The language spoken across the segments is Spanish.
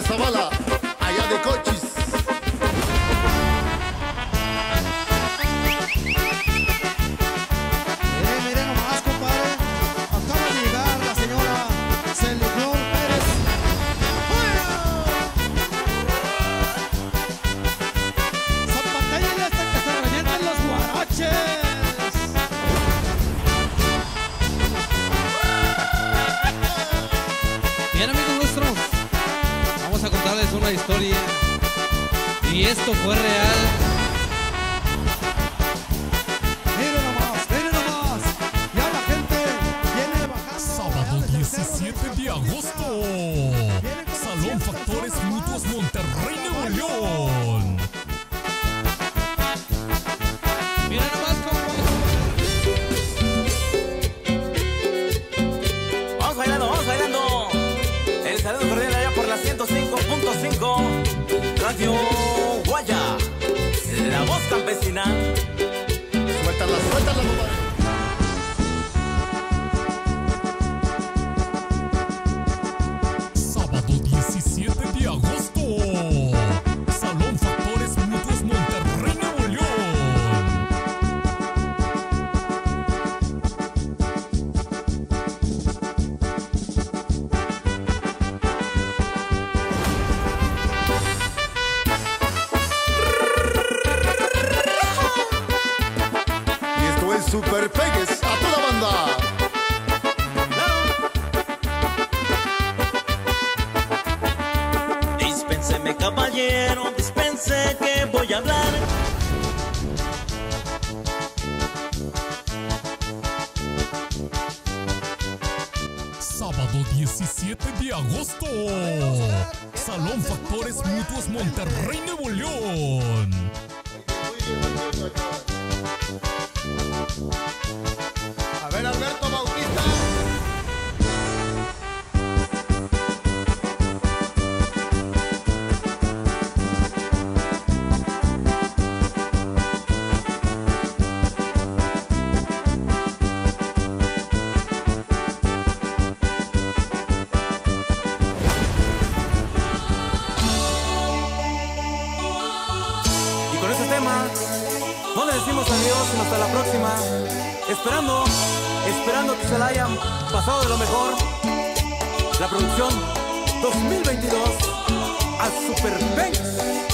Zavala, allá de Cochis. Historia. Y esto fue real. Guaya. La voz campesina. Super Pegues a toda banda. Dispénseme, caballero, dispense que voy a hablar. Sábado 17 de agosto. Salón Factores Mutuos Monterrey, Nuevo León. No le decimos adiós, sino hasta la próxima. Esperando, esperando que se la hayan pasado de lo mejor. La producción 2022 a Super Banks.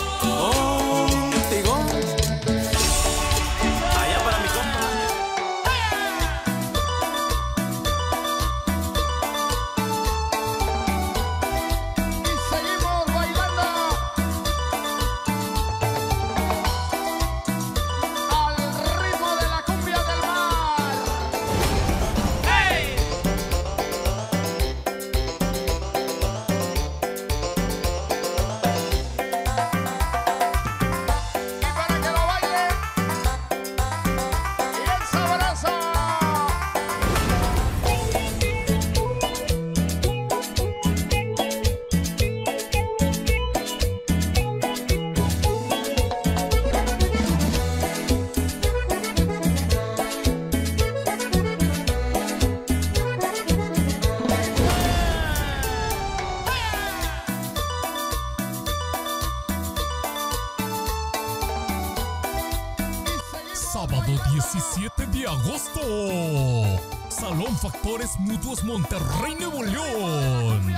17 de agosto. Salón Factores Mutuos Monterrey, Nuevo León.